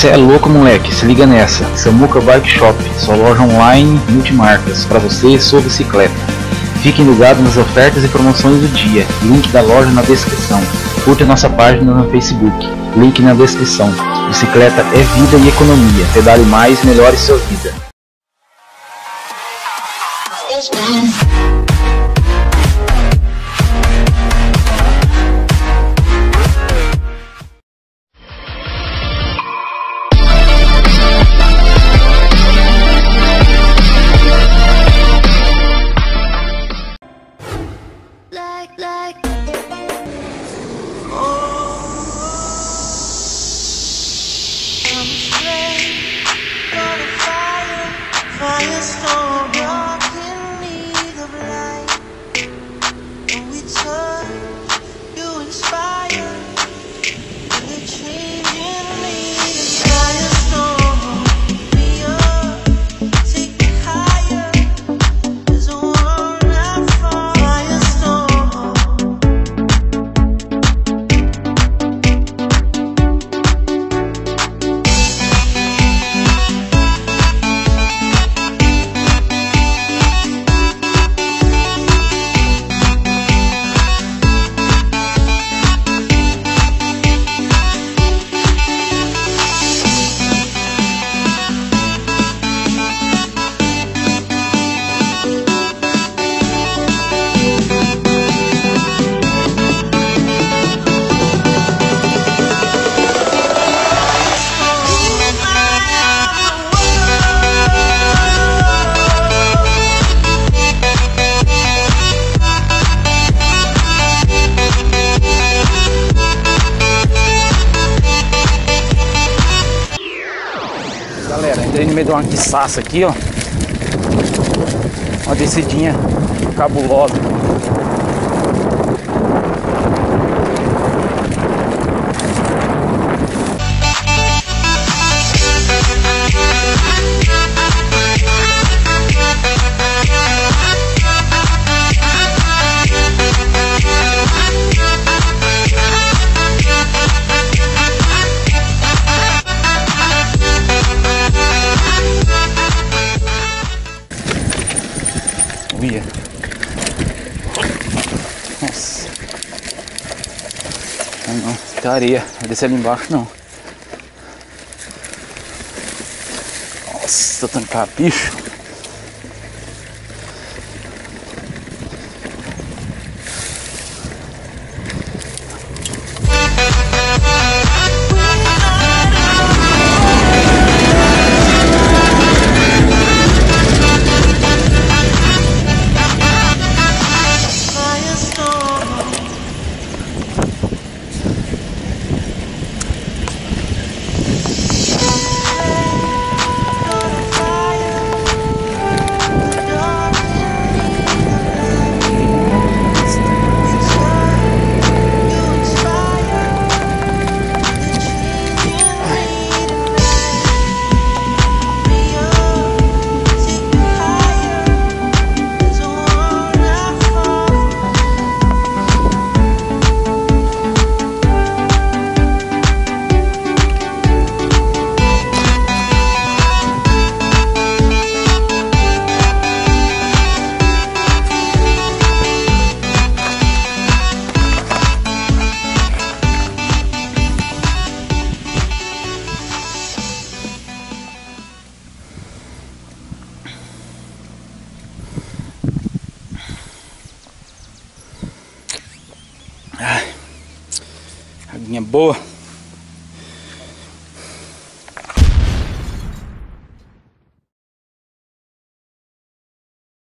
Cê é louco, moleque, se liga nessa. Samuca Bike Shop, sua loja online multimarcas, para você e sua bicicleta. Fiquem ligados nas ofertas e promoções do dia. Link da loja na descrição. Curta nossa página no Facebook. Link na descrição. Bicicleta é vida e economia. Pedale mais, melhore sua vida. Firestorm, no meio de uma quiçaça aqui, ó. Uma descidinha cabulosa. Uia. Nossa. Não, não. Tem areia. Vai descer ali embaixo não. Nossa, tancar bicho. Aguinha boa.